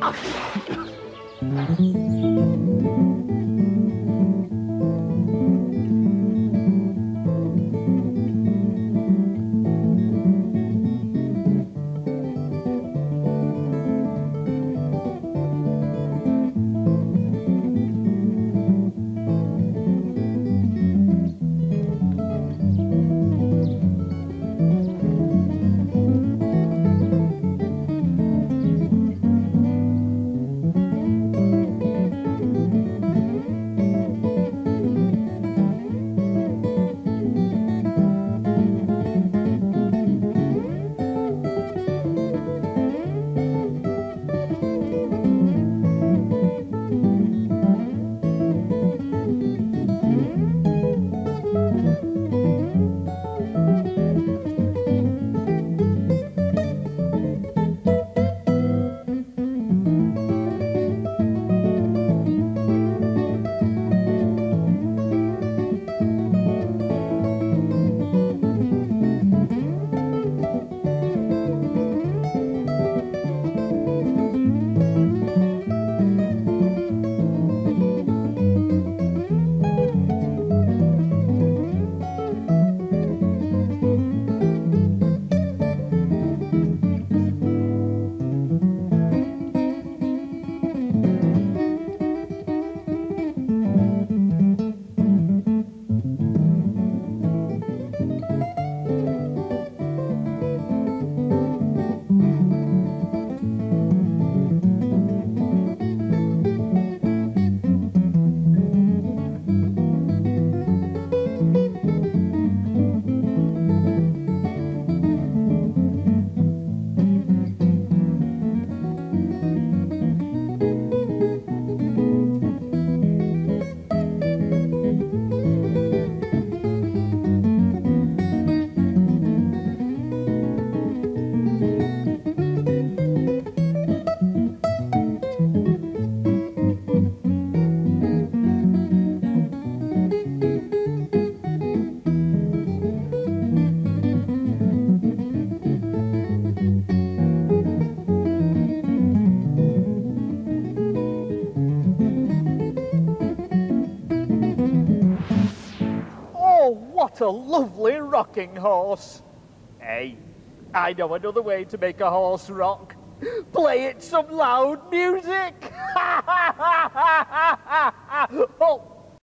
Thank you. Oh, what a lovely rocking horse. Hey, I know another way to make a horse rock. Play it some loud music. oh.